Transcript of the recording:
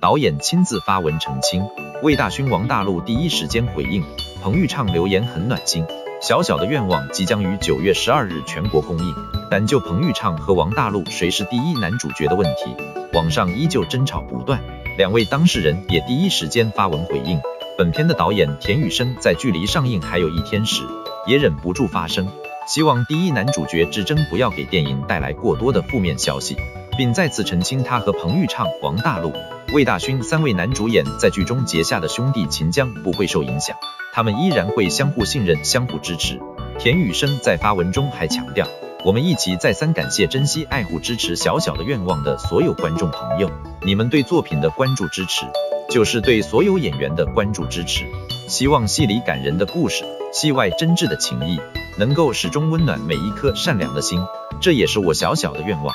导演亲自发文澄清。魏大勋、王大陆第一时间回应，彭昱畅留言很暖心。小小的愿望即将于九月十二日全国公映，但就彭昱畅和王大陆谁是第一男主角的问题，网上依旧争吵不断。两位当事人也第一时间发文回应。本片的导演田雨生在距离上映还有一天时，也忍不住发声，希望第一男主角之争不要给电影带来过多的负面消息，并再次澄清他和彭昱畅、王大陆。魏大勋三位男主演在剧中结下的兄弟情将不会受影响，他们依然会相互信任、相互支持。田雨生在发文中还强调，我们一起再三感谢、珍惜、爱护、支持《小小的愿望》的所有观众朋友，你们对作品的关注支持，就是对所有演员的关注支持。希望戏里感人的故事，戏外真挚的情谊，能够始终温暖每一颗善良的心，这也是我小小的愿望。